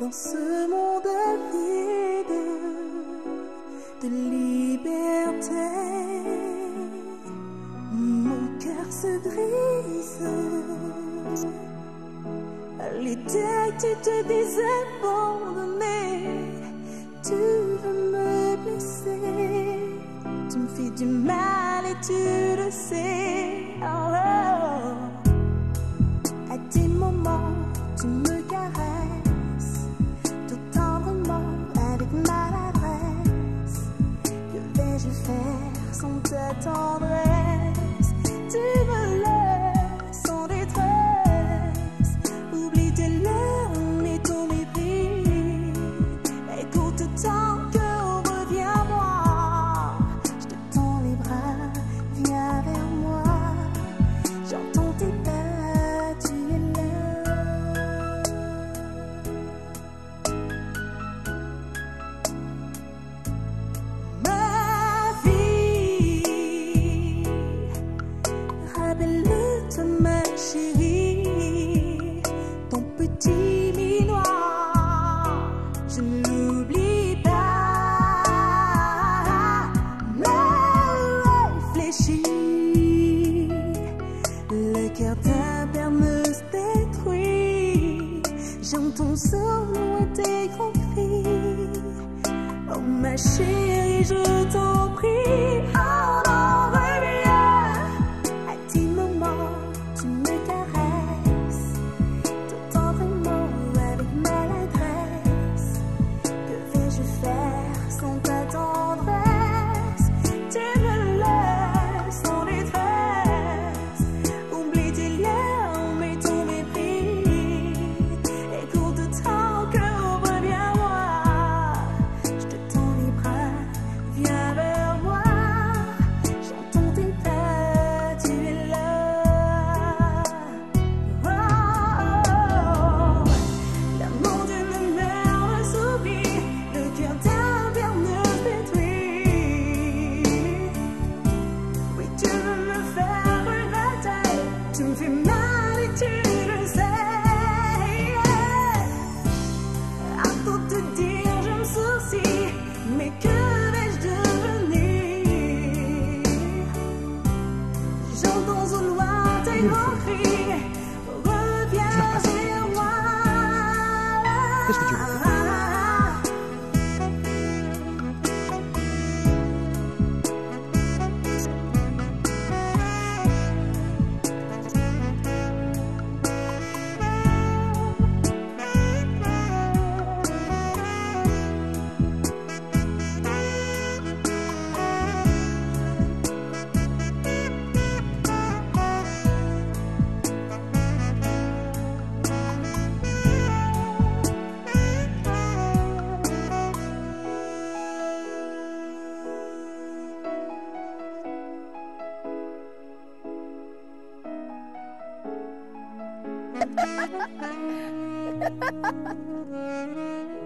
dans ce monde vide de liberté. Mon cœur se brise à l'idée que tu te disais abandonné. Tu veux me blesser, tu me fais du mal et tu le sais. Oh, oh. oh. all the way. t'ai compris. Oh ma chérie, je t'en Tu me fais mal et tu le sais. À tout te dire, je me soucie, mais que vais-je devenir? J'entends une loi tellement fri, reviens chez moi. Ha ha ha ha!